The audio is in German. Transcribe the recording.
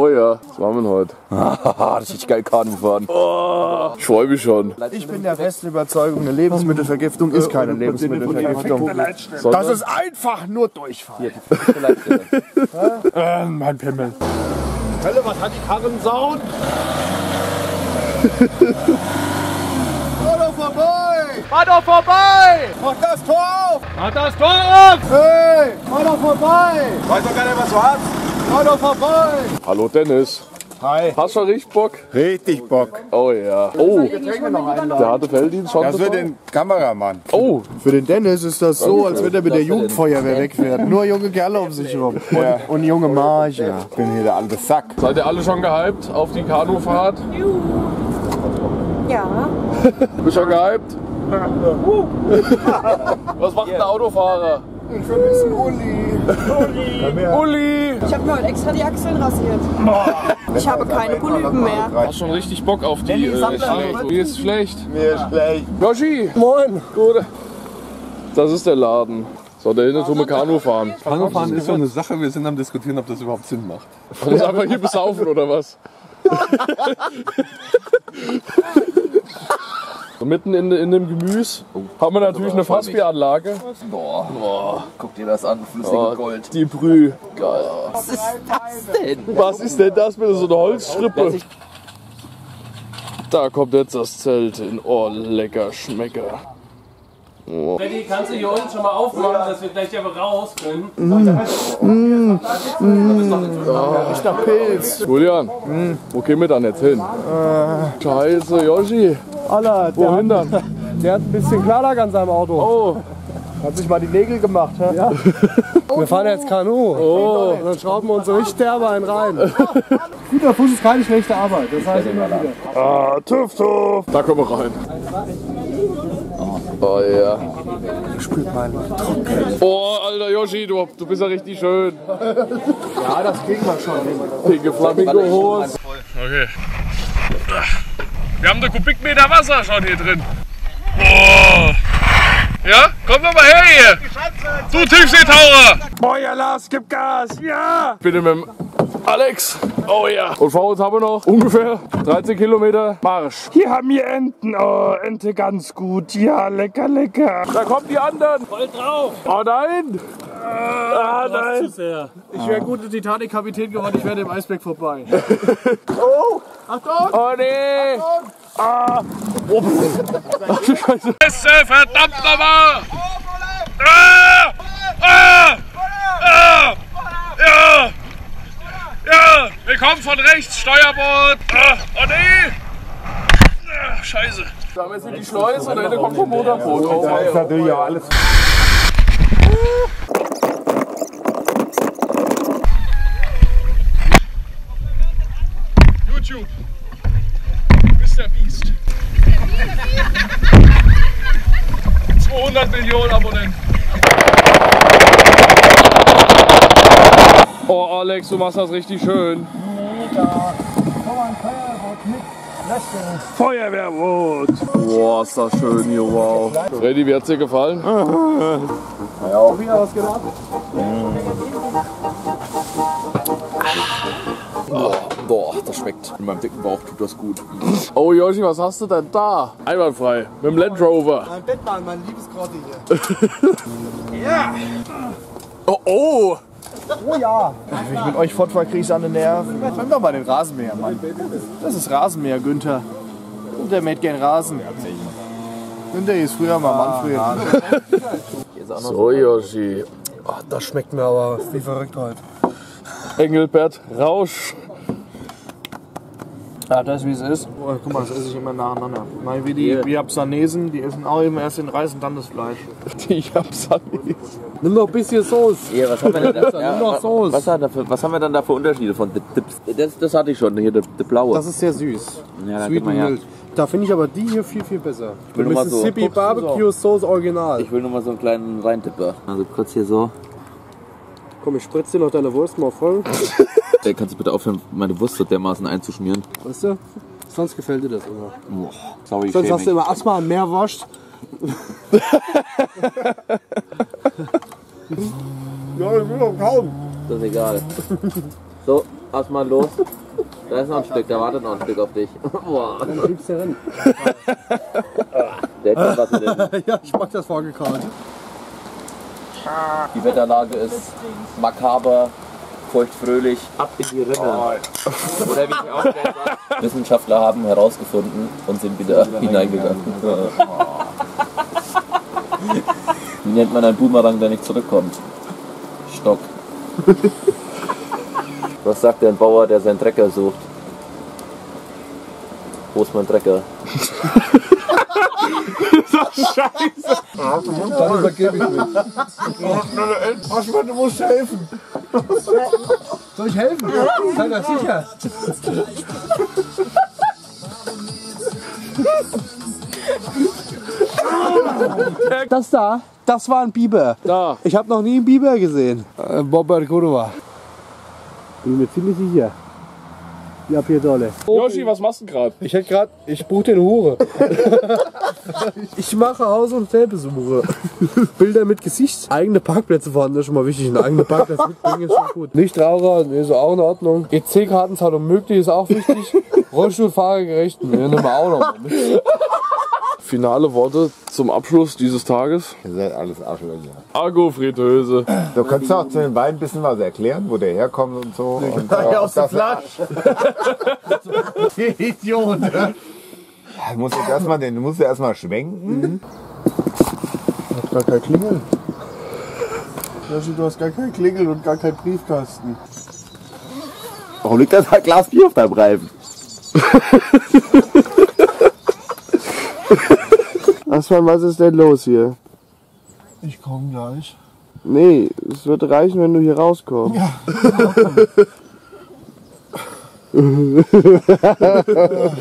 Oh ja, was machen wir heute? das ist richtig geil Kanu fahren. Oh, ich freue mich schon. Ich bin der festen Überzeugung, eine Lebensmittelvergiftung ist keine Lebensmittelvergiftung. Das ist einfach nur Durchfall. äh, mein Pimmel. Hölle, was hat die Karren Sauen? Fahr doch vorbei! Fahr doch vorbei! Mach das Tor auf! Mach das Tor auf! Hey, fahr doch vorbei! Weiß doch keiner, was du hast? Doch vorbei! Hallo Dennis. Hi. Hast du schon richtig Bock? Richtig Bock. Oh ja. Oh, der hatte Felddienst schon Das für dabei? den Kameramann. Oh, Für den Dennis ist das so, als würde er mit der Jugendfeuerwehr wegfährt. Nur junge Kerle um sich rum. Und, und junge Marge. Ich bin hier der alte Sack. seid ihr alle schon gehypt auf die Kanufahrt? Ja. Bist schon gehypt? Was macht der Autofahrer? Ich vermisse Uli. Uli! Ich habe mir heute extra die Achseln rasiert. Ich habe keine Polypen mehr. Hast schon richtig Bock auf die äh, schlecht. Wie ist schlecht? Mir ist schlecht. Yoshi! Moin! Gut. Das ist der Laden. So, da hinten tun wir Kanu fahren. Kanufahren ist so eine Sache, wir sind am diskutieren, ob das überhaupt Sinn macht. Man muss einfach hier besaufen oder was? so, mitten in, in dem Gemüse haben wir natürlich eine Fassbieranlage. Boah, boah, guck dir das an, flüssige Oh, Gold. Die Brühe. Geil. Was ist das denn? Was ist denn das mit so einer Holzstrippe? Da kommt jetzt das Zelt in. Oh, lecker Schmecker. Freddy, kannst du hier unten schon mal aufmachen, dass wir gleich einfach raus können? Ich nach Pilz. Julian, wo gehen wir dann jetzt hin? Scheiße, Yoshi. Alter, der, Wohin dann? der hat ein bisschen Klarlack an seinem Auto. Oh, Hat sich mal die Nägel gemacht. hä? Ja. Wir fahren jetzt Kanu. oh. Und dann schrauben wir uns so richtig derbe einen rein. Guter Fuß ist keine schlechte Arbeit. Das heißt immer wieder. Ah, tuff, tuff. Da kommen wir rein. Oh ja. Spült mal. Oh, alter Yoshi, du, du bist ja richtig schön. Ja, das kriegen wir schon hin. Pinke Flamingo-Hose. Okay. Wir haben eine Kubikmeter Wasser schon hier drin. Oh. Ja, komm doch mal her hier. Du Tiefseetaucher. Feuer, Lars, gib Gas. Ja. Bitte mit dem Alex. Oh ja. Und vor uns haben wir noch ungefähr 13 Kilometer Marsch. Hier haben wir Enten. Oh, Ente ganz gut. Ja, lecker, lecker. Da kommen die anderen. Voll drauf! Oh nein. Ah, nein. Sehr. Ich wäre guter Titanic-Kapitän geworden. Ich wäre dem Eisberg vorbei. Oh nee! Ah! Oh. Ach du Scheiße! Scheiße, verdammt nochmal! Ah! Ah! Ah! Ja! Ja! Wir kommen von rechts, Steuerbord! Ah! Oh nee! Ah, Scheiße! Da haben wir jetzt hier die Schleuse und da hinten kommt vom Motorboot. Oh, Das ist natürlich auch alles. YouTube. Mr. Beast. 200 Millionen Abonnenten. Oh Alex, du machst das richtig schön. Feuerwehrboot. Boah, ist das schön hier, wow. Freddy, wie hat's dir gefallen? Auch wieder was gelernt. Boah, das schmeckt. In meinem dicken Bauch tut das gut. Oh Yoshi, was hast du denn da? Einwandfrei, mit dem Land Rover. Mein Bettmann, mein liebes Grotti hier. Oh, oh. Oh ja. Wenn ich mit euch fortfahre, kriege ich an den Nerven. Nimm doch mal den Rasenmäher, Mann. Das ist Rasenmäher, Günther. Günther mäht gern Rasen. Günther ist früher mal Manfred. So Yoshi. Oh, das schmeckt mir aber wie verrückt heute. Engelbert Rausch. Ja, das ist wie es ist. Oh, guck mal, das esse ich immer nacheinander. Mal wie die wie Absanesen, die essen auch immer erst den Reis und dann das Fleisch. Ich hab's angefangen. Nimm noch ein bisschen Soße. Ja, was haben wir denn da? Nimm noch Soße. Was, hat da für, was haben wir dann da für Unterschiede von Dip, Dips? Das, das hatte ich schon, hier der, der blaue. Das ist sehr süß. ja, da Sweet and her. mild. Da finde ich aber die hier viel, viel besser. will nur mal so- Mississippi Barbecue Sauce Original. Ich will nur mal so einen kleinen Reintipper. Also kurz hier so. Komm, ich spritze dir noch deine Wurst mal voll. Ey, kannst du bitte aufhören, meine Wurst so dermaßen einzuschmieren? Weißt du? Sonst gefällt dir das immer. Boah, sorry, Sonst hast du immer Asthma und mehr wascht. ja, ich will doch kaum. Das ist egal. So, Erstmal los. Da ist noch ein Stück, da wartet noch ein Stück auf dich. Boah. Dann kriegst du rein. Der hätte schon was mit dem. Ja, ich mag das vorgekaut. Die Wetterlage ist makaber, feuchtfröhlich. Ab in die Rinne. Oder wie ich auch gerne Wissenschaftler haben herausgefunden und sind wieder hineingegangen. Wie nennt man einen Boomerang, der nicht zurückkommt? Stock. Was sagt der ein Bauer, der seinen Trecker sucht? Wo ist mein Trecker? Dann übergebe ich mich. Aschmann, du musst helfen. Soll ich helfen? Sei das sicher. Das da, das war ein Biber. Da. Ich habe noch nie einen Biber gesehen. Äh, Bobber Kurva. Bin mir ziemlich sicher. Ja, hier dolle. Yoshi, was machst du gerade? Ich hätte gerade, ich buche den Hure. ich mache Haus- und Feldbesuche. Bilder mit Gesicht. Eigene Parkplätze vorhanden, das ist schon mal wichtig. Ein eigener Parkplatz mitbringen ist schon gut. Nichtraucher, nee, ist auch in Ordnung. EC-Kartenzahlung möglich, ist auch wichtig. Rollstuhlfahrer gerecht, nee, nehmen wir auch noch mal mit. Finale Worte zum Abschluss dieses Tages. Ihr seid alles Arschlöcher. Argo-Fritteuse. Du kannst auch zu den beiden ein bisschen was erklären, wo der herkommt und so. Und, äh, aus dem das- Flasch. Idiot. Du musst jetzt erstmal den, du musst ja erstmal schwenken. Hat gar kein Klingel. Yoshi, du hast gar kein Klingel und gar keinen Briefkasten. Warum liegt da ein Glas Bier auf deinem Reifen? Asman, was ist denn los hier? Ich komme gleich. Nee, es wird reichen, wenn du hier rauskommst.